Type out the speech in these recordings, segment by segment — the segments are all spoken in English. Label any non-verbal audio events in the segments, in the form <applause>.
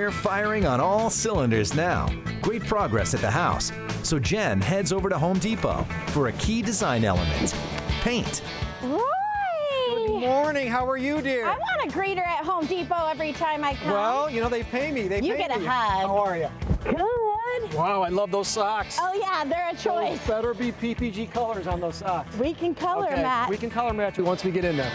We're firing on all cylinders now. Great progress at the house. So Jen heads over to Home Depot for a key design element paint. Roy! Good morning. How are you, dear? I want a greeter at Home Depot every time I come. Well, you know, they pay me. They You pay get a me. hug. How are you? Good. Wow, I love those socks. Oh yeah, they're a Those choice. better be PPG colors on those socks. We can color okay, match. we can color match it once we get in there.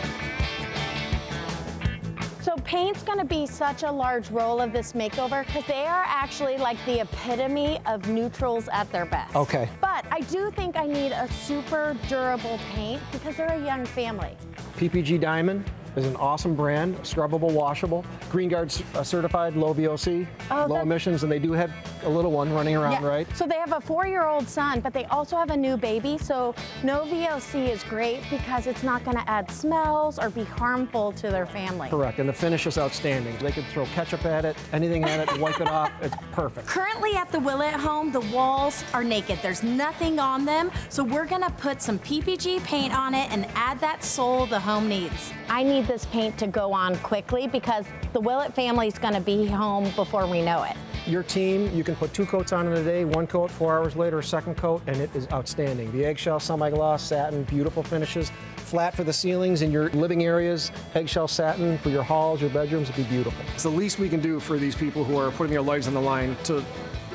So paint's gonna be such a large role of this makeover because they are actually like the epitome of neutrals at their best. Okay. But I do think I need a super durable paint because they're a young family. PPG Diamond is an awesome brand, scrubbable, washable, Green Guard c- uh, certified, low VOC, Oh, low emissions, and they do have a little one running around, Yeah. right? So they have a four-year-old son, but they also have a new baby. So no VOC is great because it's not going to add smells or be harmful to their family. Correct, and the finish is outstanding. They could throw ketchup at it, anything at it, wipe it off. It's perfect. Currently at the Willett home, the walls are naked. There's nothing on them, so we're gonna put some PPG paint on it and add that soul the home needs. I need this paint to go on quickly because the Willett family is going to be home before we know it. Your team, you can put two coats on in a day, one coat, four hours later, a second coat, and it is outstanding. The eggshell, semi-gloss, satin, beautiful finishes. Flat for the ceilings in your living areas, eggshell satin for your halls, your bedrooms, it'd be beautiful. It's the least we can do for these people who are putting their lives on the line to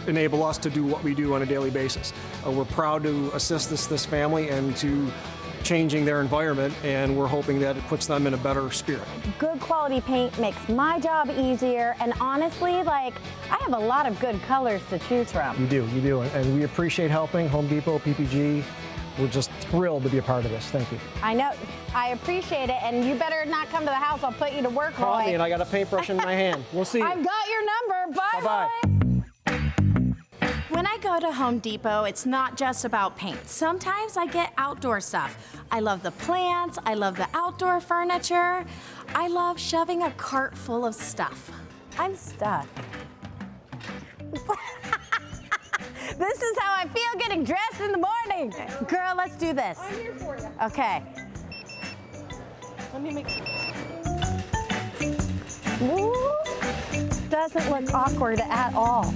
enable us to do what we do on a daily basis. Uh, we're proud to assist this, this family and to changing their environment, and we're hoping that it puts them in a better spirit. Good quality paint makes my job easier, and honestly, like, I have a lot of good colors to choose from. You do, you do, and we appreciate helping Home Depot, PPG. We're just thrilled to be a part of this. Thank you. I know, I appreciate it, and you better not come to the house. I'll put you to work, Call Roy. me, and I got a paintbrush in my hand. We'll see you. I've got your number. Bye, Bye-bye. When I go to Home Depot, it's not just about paint. Sometimes I get outdoor stuff. I love the plants, I love the outdoor furniture. I love shoving a cart full of stuff. I'm stuck. <laughs> this is how I feel getting dressed in the morning. Girl, let's do this. I'm here for you. Okay. Let me make. Doesn't look awkward at all.